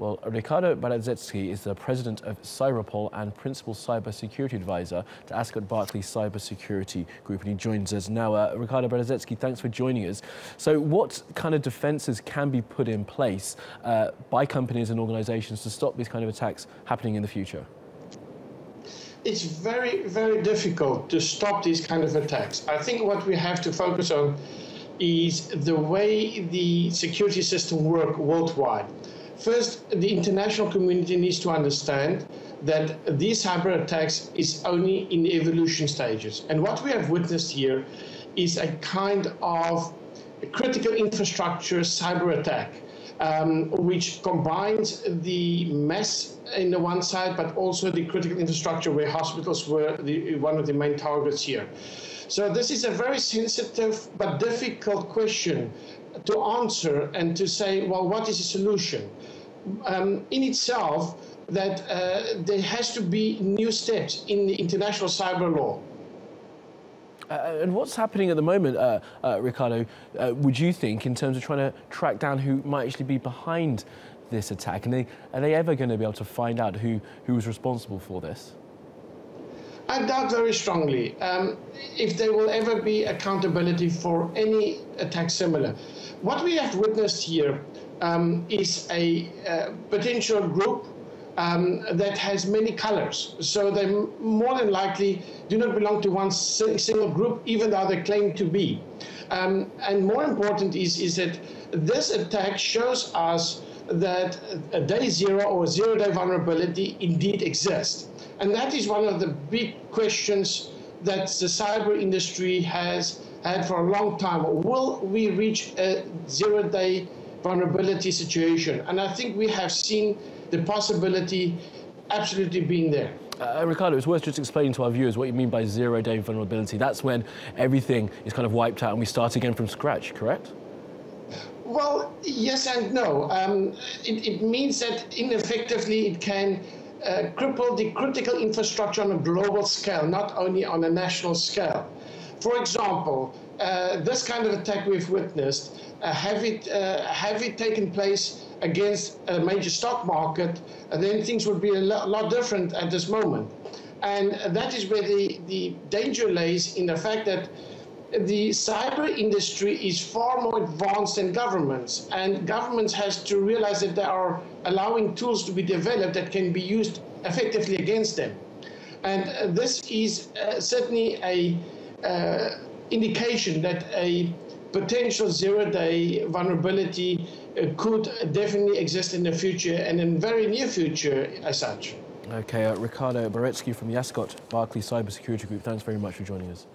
Well, Ricardo Baretzky is the president of Cyberpol and principal cybersecurity advisor to Ascot Barclay Cybersecurity Group, and he joins us now. Uh, Ricardo Baretzky, thanks for joining us. So, what kind of defences can be put in place uh, by companies and organisations to stop these kind of attacks happening in the future? It's very, very difficult to stop these kind of attacks. I think what we have to focus on is the way the security system work worldwide. First, the international community needs to understand that these cyber attacks is only in the evolution stages. And what we have witnessed here is a kind of critical infrastructure cyber attack, um, which combines the mess in the one side, but also the critical infrastructure where hospitals were the, one of the main targets here. So this is a very sensitive but difficult question to answer and to say, well, what is the solution? Um, in itself, that uh, there has to be new steps in the international cyber law. Uh, and what's happening at the moment, uh, uh, Ricardo, uh, would you think, in terms of trying to track down who might actually be behind this attack? And they, are they ever going to be able to find out who, who was responsible for this? I doubt very strongly um, if there will ever be accountability for any attack similar. What we have witnessed here um, is a uh, potential group um, that has many colors. So they more than likely do not belong to one single group, even though they claim to be. Um, and more important is, is that this attack shows us that a day zero or zero day vulnerability indeed exists. And that is one of the big questions that the cyber industry has had for a long time. Will we reach a zero day vulnerability situation? And I think we have seen the possibility absolutely being there. Uh, Ricardo, it's worth just explaining to our viewers what you mean by zero day vulnerability. That's when everything is kind of wiped out and we start again from scratch, correct? Well, yes and no. Um, it, it, means that ineffectively it can uh, cripple the critical infrastructure on a global scale, not only on a national scale. For example, this kind of attack we've witnessed, uh, have, it, uh, have it taken place against a major stock market, then things would be a lot, lot different at this moment. And that is where the, the danger lays in the fact that the cyber industry is far more advanced than governments, and governments has to realize that they are allowing tools to be developed that can be used effectively against them. And uh, this is uh, certainly a uh, indication that a potential zero-day vulnerability uh, could definitely exist in the future and in very near future as such. Okay, uh, Ricardo Baretzky from the Ascot Barclay Cybersecurity Group, thanks very much for joining us.